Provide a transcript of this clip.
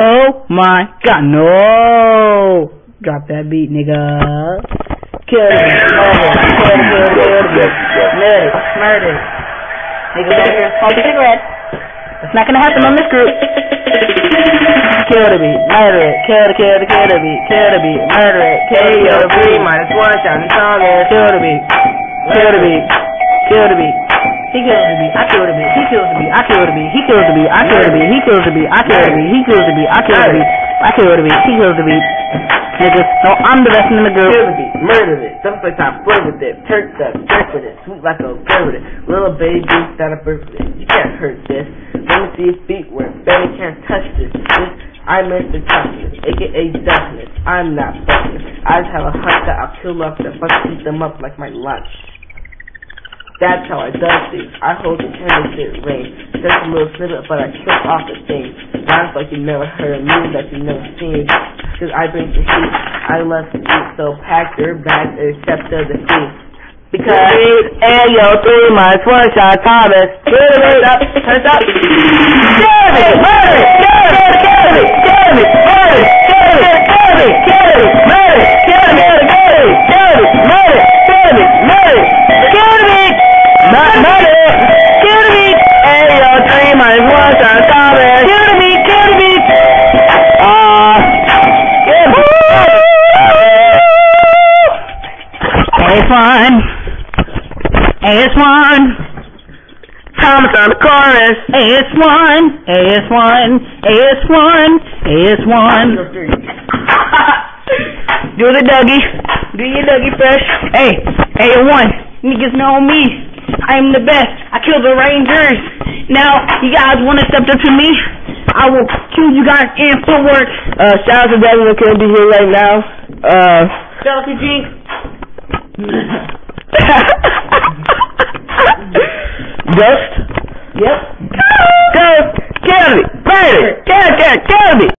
Oh my god, no! Drop that beat, nigga. Kill it, murder, oh, kill it, kill it, kill it, murder, murder. Nigga, over here, smoke a cigarette. It's not gonna happen on this group. Kill the beat, murder it, kill the, kill the, kill the beat, kill the beat, murder it, kill the beat, minus one shot and kill the beat, kill the beat, kill the beat. He kills the beat, I kill the beat, he kills the beat, I kill the beat, he kills the beat, I kill the beat, he kills the beat, I kill the beat, he kills the beat, I kill the beat, I kill the beat, he kills the beat. Nigga, no, I'm the best in the group. Kill the beat, murder it. Some place I play with it. Turk up, jerk with it. Sweet like a bird with it. Little baby, got a birth with it. You can't hurt this. Let me see your feet work. Baby can't touch this. this I'm Mr. Toughness, aka Deafness. I'm not fucking. I just have a hunch that I'll kill off the fuck eat them up like my lunch. That's how I does things. I hold the candlestick ring. Just a little snippet, but I kill off the thing. Rhymes like you never heard, moves that you never seen. Cause I bring the heat. I love to eat, so pack your bags and accept the defeat. Because and yo, three months, one shot, Thomas. turn up, turn up. Minus one shot, Thomas. Kill the beat! Kill the beat! Kill AS1. AS1. Thomas on the chorus. AS1. AS1. AS1. AS1. Do the Dougie. Do your Dougie fresh. Hey, A1. Niggas know me. I'm the best. I kill the Rangers. Now, you guys want to step up to me? I will kill you guys in footwork. Uh, shout out to Devin can't be here right now. Uh, Shout out to Jink. Ghost? Yep. Ghost! Kill me! Murder! Kill, kill, kill me!